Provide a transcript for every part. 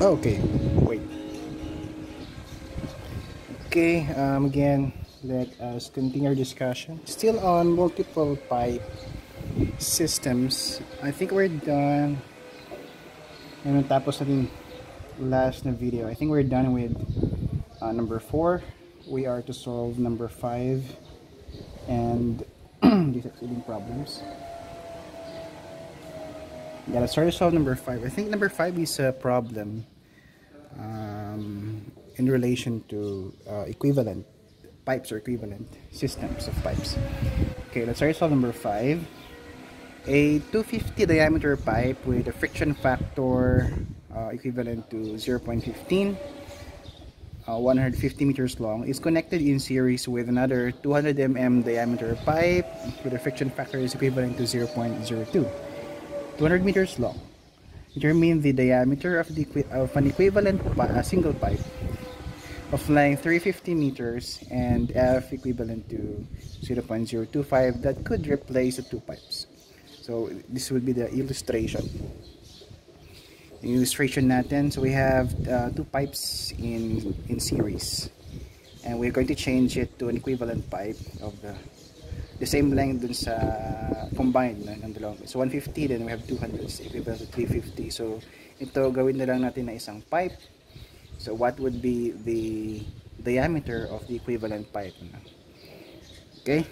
okay. Wait. Okay um, again let us continue our discussion. Still on multiple pipe systems. I think we're done. And tapos natin last na video. I think we're done with uh, number 4 we are to solve number 5 and these exceeding problems yeah let's try to solve number 5 I think number 5 is a problem um, in relation to uh, equivalent pipes or equivalent systems of pipes. Okay, let's try to solve number 5. A 250 diameter pipe with a friction factor uh, equivalent to 0.15 uh, 150 meters long is connected in series with another 200 mm diameter pipe with a friction factor is equivalent to 0.02 200 meters long determine the diameter of, the, of an equivalent uh, single pipe of length 350 meters and F equivalent to 0.025 that could replace the two pipes. So this will be the illustration. The illustration natin, so we have uh, two pipes in, in series and we're going to change it to an equivalent pipe of the the same length dun sa combined na, ng dalawang. So 150 then we have 200 equivalent to 350. So ito gawin na lang natin na isang pipe So what would be the diameter of the equivalent pipe? Okay?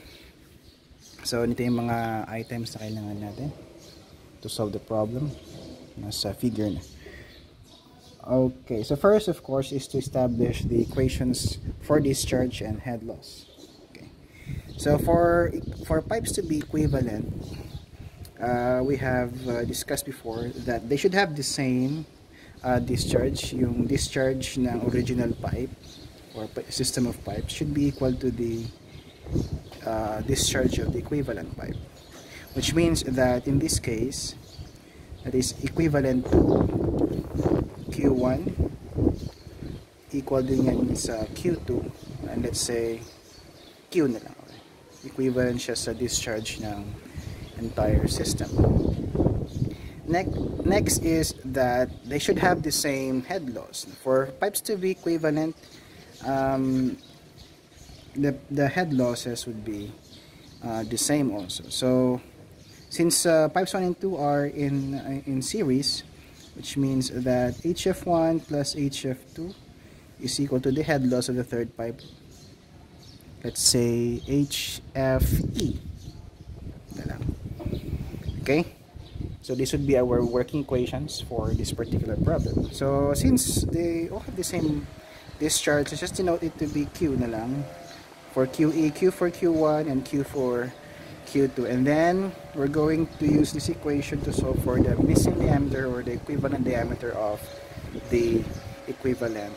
So ito yung mga items na kailangan natin to solve the problem. Nasa figure na. Okay, so first of course is to establish the equations for discharge and head loss. So for for pipes to be equivalent, uh, we have uh, discussed before that they should have the same uh, discharge, yung discharge ng original pipe or system of pipes should be equal to the uh, discharge of the equivalent pipe. Which means that in this case, that is equivalent to Q1 equal yan sa Q2 and let's say Q na lang. Equivalent siya sa discharge ng entire system. Next, next is that they should have the same head loss. For pipes to be equivalent, um, the, the head losses would be uh, the same also. So since uh, pipes 1 and 2 are in, uh, in series, which means that HF1 plus HF2 is equal to the head loss of the third pipe. Let's say HFE. Okay? So this would be our working equations for this particular problem. So since they all have the same discharge, just denote it to be Q na lang. For QE, Q for Q1 and Q for Q2. And then we're going to use this equation to solve for the missing diameter or the equivalent diameter of the equivalent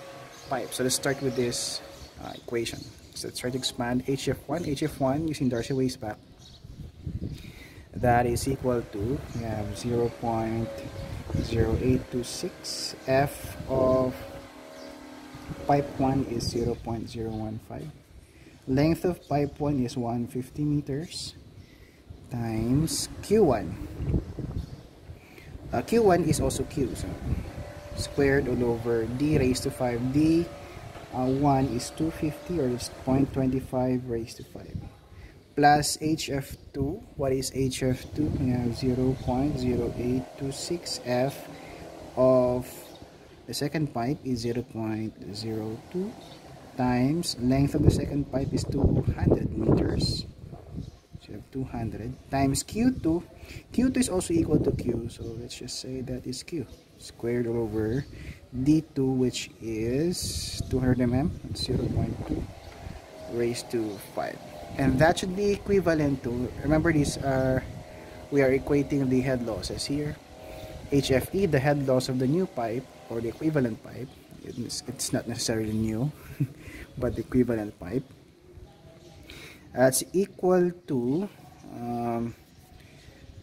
pipe. So let's start with this uh, equation. So let's try to expand HF1. HF1 using Darcy-Weisbach that is equal to we have 0 0.0826 f of pipe 1 is 0 0.015 length of pipe 1 is 150 meters times q1 uh, q1 is also q so squared all over d raised to 5 d uh, 1 is 250 or it's 0.25 raised to 5 plus HF2. What is HF2? We have 0 0.0826 F of the second pipe is 0 0.02 times length of the second pipe is 200 meters. So you have 200 times Q2. Q2 is also equal to Q. So let's just say that is Q squared over D2 which is 200 mm. 0 0.2 raised to 5 and that should be equivalent to remember these are we are equating the head losses here HFE the head loss of the new pipe or the equivalent pipe it's, it's not necessarily new but the equivalent pipe that's equal to um,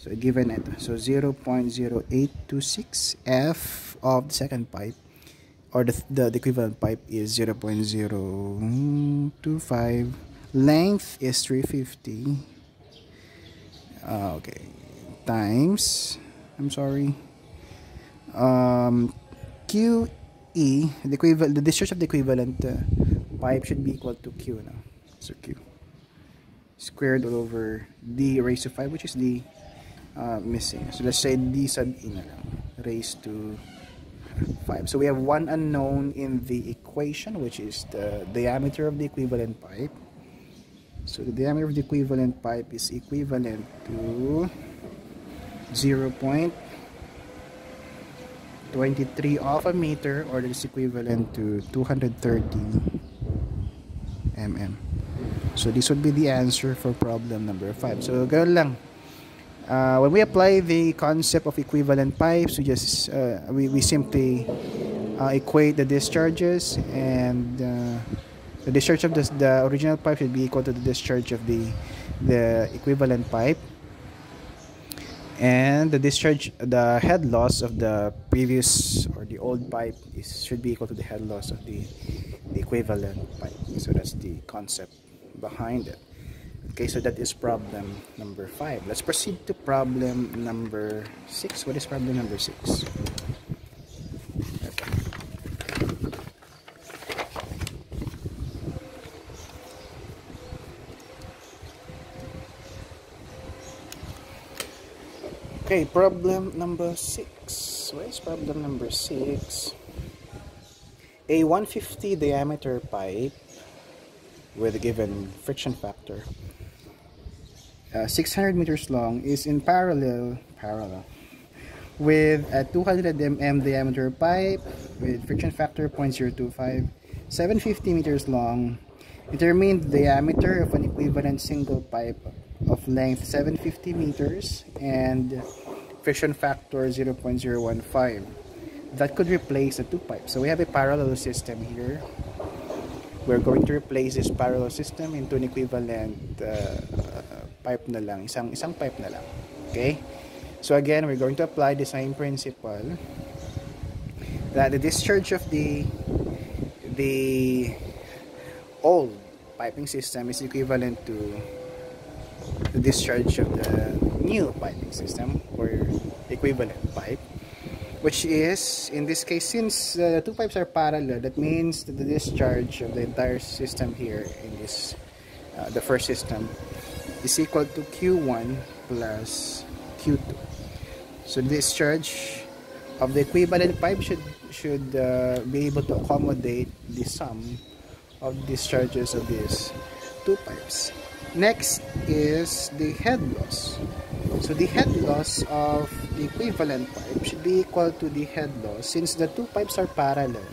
so given it so 0 0.0826 F of the second pipe or the, the, the equivalent pipe is 0 0.025 length is 350 uh, okay times I'm sorry um, QE, the, equivalent, the discharge of the equivalent uh, pipe should be equal to Q. No? So Q squared all over D raised to 5, which is D uh, missing. So let's say D sub E na lang, raised to 5. So we have one unknown in the equation, which is the diameter of the equivalent pipe. So the diameter of the equivalent pipe is equivalent to 0 0.23 of a meter or that is equivalent to 230 mm. So this would be the answer for problem number 5. So ganun lang. Uh, when we apply the concept of equivalent pipes, we just uh, we, we simply uh, equate the discharges and uh, the discharge of the, the original pipe should be equal to the discharge of the the equivalent pipe. And the discharge the head loss of the previous or the old pipe is should be equal to the head loss of the, the equivalent pipe. So that's the concept behind it okay so that is problem number five. Let's proceed to problem number six. What is problem number six? Okay problem number six. What is problem number six? A 150 diameter pipe with a given friction factor uh, 600 meters long is in parallel parallel with a 200 mm diameter pipe with friction factor 0.025 750 meters long determine the diameter of an equivalent single pipe of length 750 meters and friction factor 0.015 that could replace the two pipes. So we have a parallel system here. We're going to replace this parallel system into an equivalent uh, pipe na lang, isang isang pipe na lang. Okay? So again, we're going to apply the same principle that the discharge of the the old piping system is equivalent to the discharge of the new piping system or equivalent pipe which is in this case since uh, the two pipes are parallel that means that the discharge of the entire system here in this uh, the first system is equal to Q1 plus Q2 so discharge of the equivalent pipe should should uh, be able to accommodate the sum of discharges of these two pipes next is the head loss so the head loss of the equivalent pipe should be equal to the head loss since the two pipes are parallel.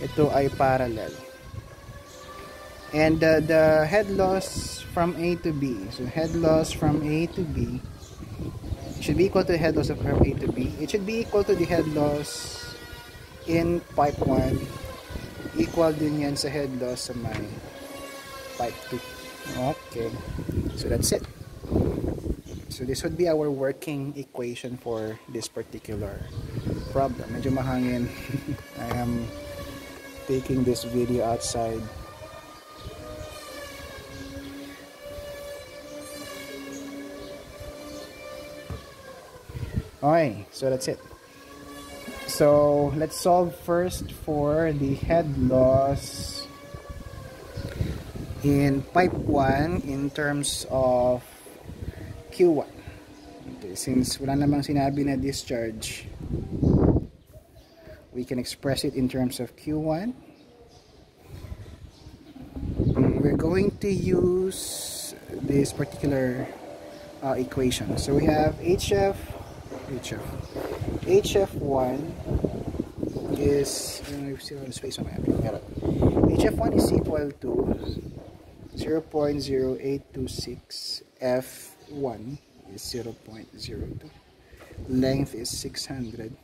Ito ay parallel. And uh, the head loss from A to B. So head loss from A to B should be equal to the head loss from A to B. It should be equal to the head loss in pipe 1 equal din yan sa head loss sa my pipe 2. Okay. So that's it. So this would be our working equation for this particular problem. Medyo mahangin. I am taking this video outside. Okay, so that's it. So let's solve first for the head loss in pipe 1 in terms of Q1 okay, since wala namang sinabi na discharge we can express it in terms of Q1 we're going to use this particular uh, equation. So we have HF HF HF1 is uh, still have space on my HF1 is equal to 0.0826 F 1 is 0.02 length is 600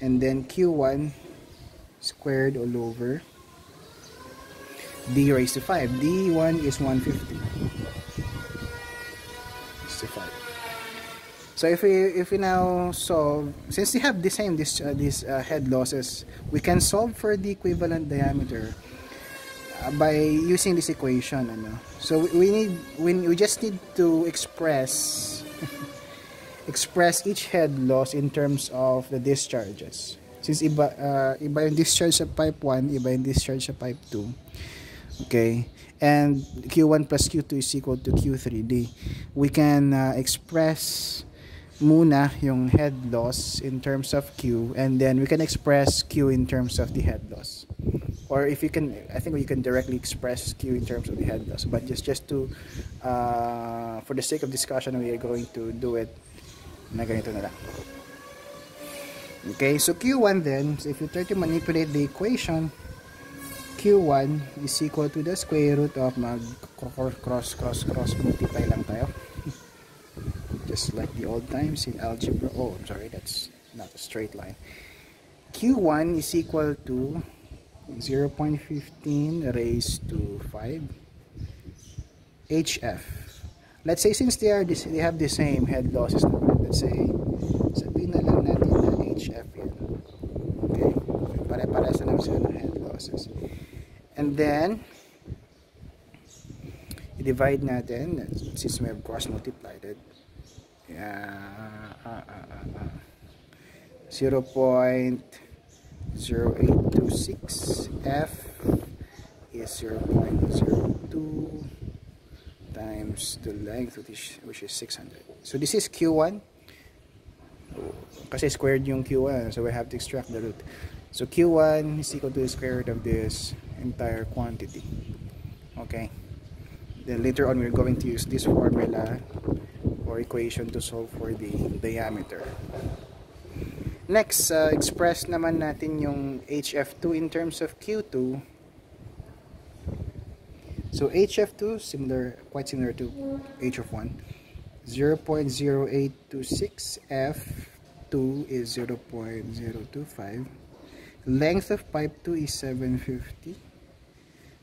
and then q1 squared all over d raised to 5 d1 is 150 to 5 so if we if we now solve since we have the same this uh, these uh, head losses we can solve for the equivalent diameter uh, by using this equation ano so we need we, we just need to express express each head loss in terms of the discharges Since iba, uh, iba yung discharge sa pipe 1, iba yung discharge sa pipe 2. Okay? And Q1 plus Q2 is equal to Q3D. We can uh, express muna yung head loss in terms of Q and then we can express Q in terms of the head loss. Or if you can, I think we can directly express Q in terms of the head loss. But just, just to, uh, for the sake of discussion, we are going to do it na ganito na lang. Okay, so Q1 then, so if you try to manipulate the equation, Q1 is equal to the square root of mag cross cross cross multiply lang tayo. Like the old times in algebra. Oh, I'm sorry, that's not a straight line. Q1 is equal to 0.15 raised to 5 HF. Let's say since they are this, they have the same head losses let's say sabihin na lang natin na HF yan. Okay? Pare-pares na lang sila ng head losses. And then i-divide natin since we have cross multiplied it. Yeah, uh, uh, uh, uh. 0.0826 F is 0.02 times the length which is, which is 600. So this is Q1. Because Kasi squared yung Q1 so we have to extract the root. So Q1 is equal to the square root of this entire quantity. Okay. Then later on we're going to use this formula or equation to solve for the diameter. Next, uh, express naman natin yung HF2 in terms of Q2. So HF2 similar quite similar to HF1. 0.0826 F2 is 0.025. Length of pipe 2 is 750.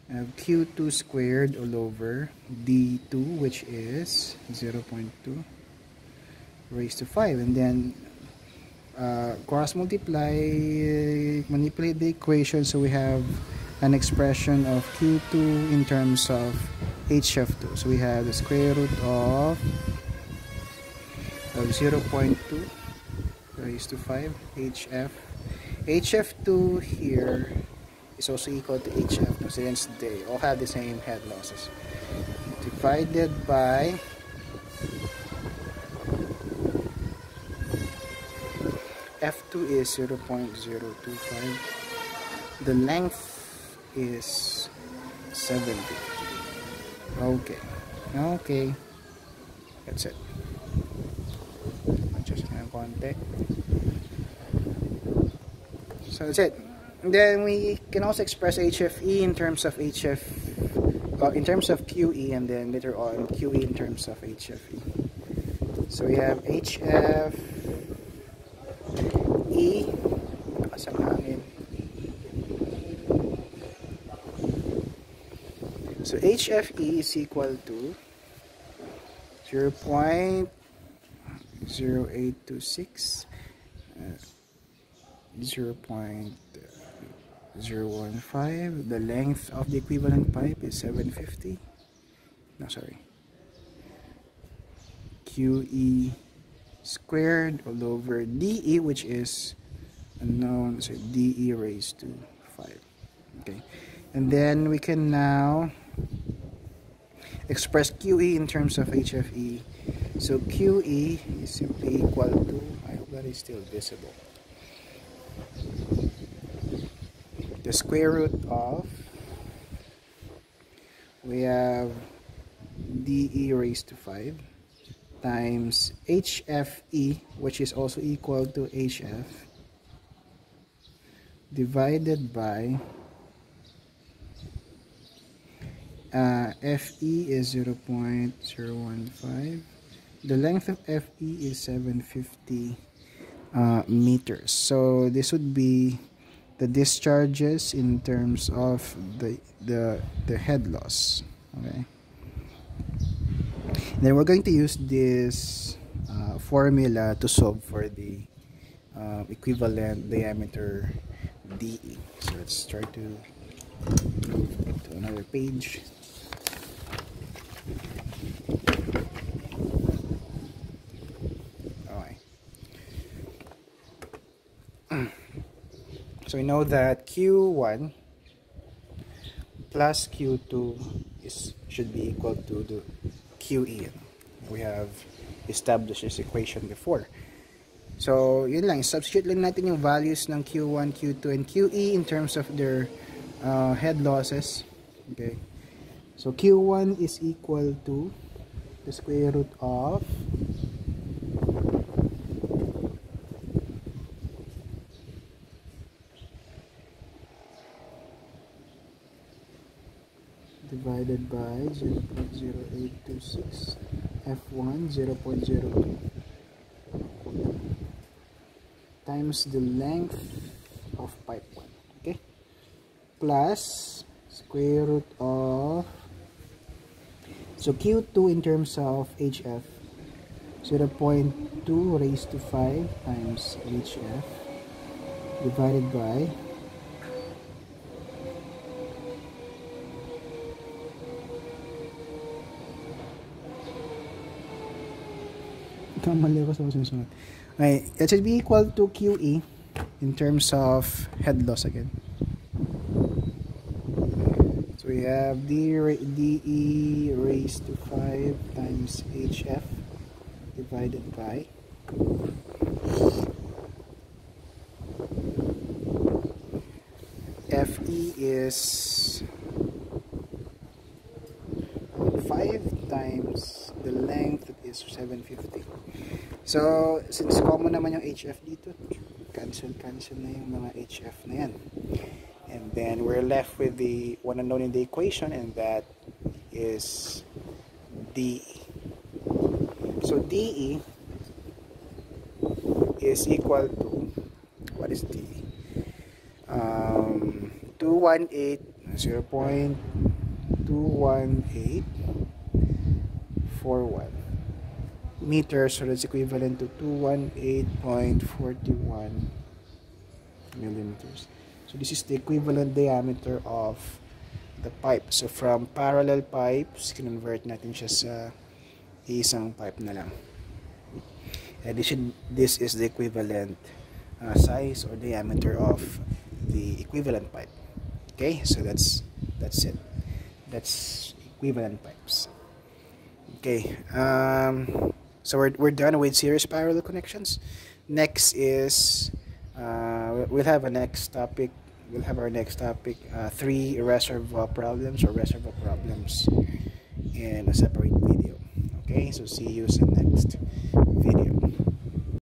Uh, Q2 squared all over D2 which is 0.2 raised to 5 and then uh, cross multiply manipulate the equation. So we have an expression of Q2 in terms of HF2 so we have the square root of, of 0.2 raised to 5 HF HF2 here is also equal to HF since they all have the same head losses. Divided by F2 is 0.025 the length is 70 okay. Okay. That's it. Adjust na konti so that's it then we can also express HFE in terms of HF uh, in terms of QE and then later on QE in terms of HFE so we have HF E. So HFE is equal to 0 0.0826 uh, 0 0.015 the length of the equivalent pipe is 750 no sorry. QE squared all over DE which is unknown so DE raised to 5 okay. And then we can now express QE in terms of HFE so QE is simply equal to I hope that is still visible the square root of we have DE raised to 5 times HFE which is also equal to HF divided by uh, FE is 0 0.015 the length of FE is 750 uh, meters. So this would be the discharges in terms of the the the head loss okay? Then we're going to use this uh, formula to solve for the uh, equivalent diameter DE so let's try to move to another page So we know that Q1 plus Q2 is should be equal to the QE. We have established this equation before. So, yun lang. Substitute lang natin yung values ng Q1, Q2, and QE in terms of their uh, head losses. Okay. So, Q1 is equal to the square root of by 0.0826 F1 0.02 times the length of pipe 1 okay? Plus square root of so Q2 in terms of HF 0.2 raised to 5 times HF divided by Kamali ako sa. Okay, that should be equal to QE in terms of head loss again. So we have D, DE raised to 5 times HF divided by FE is 5 times the length is 750. So, since common naman yung HF dito, cancel, cancel na yung mga HF na yan. And then, we're left with the one unknown in the equation and that is DE. So, DE is equal to, what is DE? Um, 218, 0 0.21841 meters so that's equivalent to 218.41 millimeters. So this is the equivalent diameter of the pipe. So from parallel pipes convert natin siya sa isang pipe na lang. Addition this is the equivalent uh, size or diameter of the equivalent pipe. Okay so that's that's it. That's equivalent pipes. Okay um so we're, we're done with series parallel connections. Next is uh, we'll have a next topic we'll have our next topic uh, three reservoir problems or reservoir problems in a separate video. Okay so see you in next